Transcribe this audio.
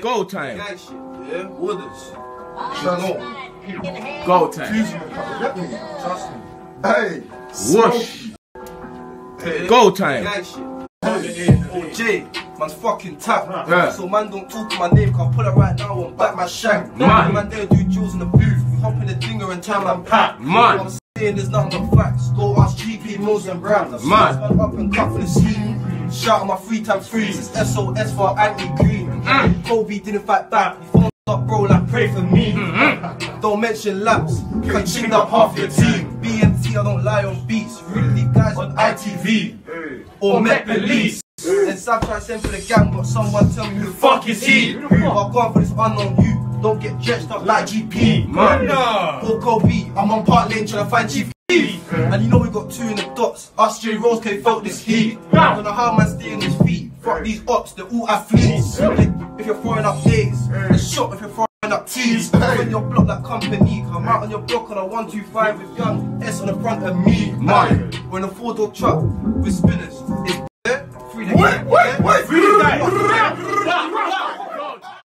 Go time. Gang shit, yeah? Orders. No. Go time. Get me. Trust me. Hey. Whoosh. Go time. Gang shit. Oh, Jay, man's fucking tap. Yeah. So man don't talk my name, can pull it right now and back my shank. Man. Man there do jewels in the booth. We hop in the dinger and time and pack. Man. What I'm saying there's nothing but facts. Go ask GP Mills and Brown. Man. Man up and cut for the scene. Shout out my three times threes. It's SOS for anti green. Mm. Kobe didn't fight back. He phoned up, bro, like pray for me. Mm-hmm. Don't mention laps. Can ching up half your team. BMT, I don't lie on beats. Really guys on ITV. Or Met Police. And Sam try send for the gang, but someone tell me who the fuck is he? I'm gone for this unknown you. Don't get dressed up like GP. Man. Or Kobe, I'm on Park Lane trying to find Chief Keef. And you know we got two in the dots. Us J Rose can felt this heat. I don't know how man stay on his feet. Fuck these ops, they're all athletes. If you're throwing up days, a shot if you're throwing up tees. When your block like company, come out on your block on a 125 with young S on the front of me. Man. We're in a four door truck with spinners. It's there, free the Wait, gang, wait, yeah? wait. Free the gang.